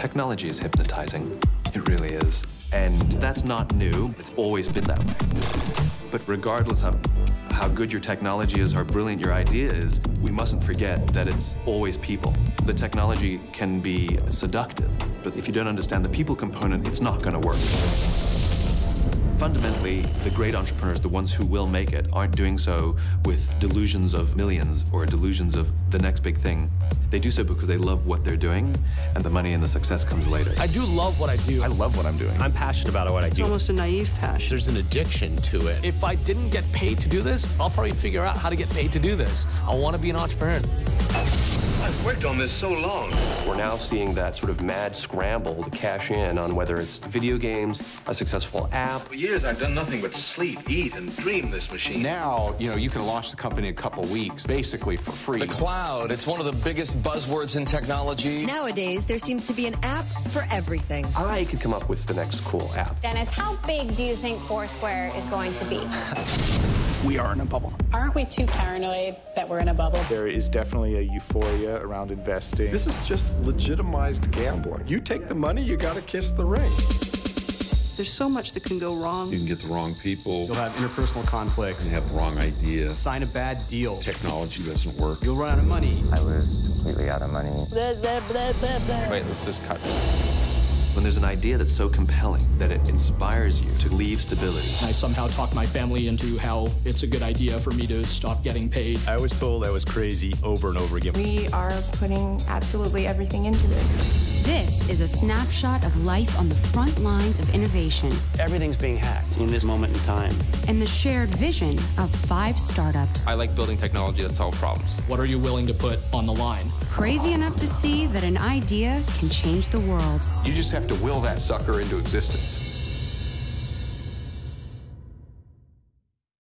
Technology is hypnotizing. It really is. And that's not new, it's always been that way. But regardless of how good your technology is, how brilliant your idea is, we mustn't forget that it's always people. The technology can be seductive, but if you don't understand the people component, it's not going to work. Fundamentally, the great entrepreneurs, the ones who will make it, aren't doing so with delusions of millions or delusions of the next big thing. They do so because they love what they're doing, and the money and the success comes later. I do love what I do. I love what I'm doing. I'm passionate about what I do. It's almost a naive passion. There's an addiction to it. If I didn't get paid to do this, I'll probably figure out how to get paid to do this. I want to be an entrepreneur. I've worked on this so long. We're now seeing that sort of mad scramble to cash in on whether it's video games, a successful app. For years, I've done nothing but sleep, eat, and dream this machine. Now, you know, you can launch the company in a couple weeks, basically for free. The cloud, it's one of the biggest buzzwords in technology. Nowadays, there seems to be an app for everything. I could come up with the next cool app. Dennis, how big do you think Foursquare is going to be? We are in a bubble. Aren't we too paranoid that we're in a bubble? There is definitely a euphoria around investing. This is just legitimized gambling. You take the money, you got to kiss the ring. There's so much that can go wrong. You can get the wrong people. You'll have interpersonal conflicts. You have the wrong idea. Sign a bad deal. Technology doesn't work. You'll run out of money. I was completely out of money. Wait, let's just cut when there's an idea that's so compelling that it inspires you to leave stability. I somehow talked my family into how it's a good idea for me to stop getting paid. I was told I was crazy over and over again. We are putting absolutely everything into this. This is a snapshot of life on the front lines of innovation. Everything's being hacked in this moment in time. And the shared vision of five startups. I like building technology that solves problems. What are you willing to put on the line? Crazy enough to see that an idea can change the world. You just have to will that sucker into existence.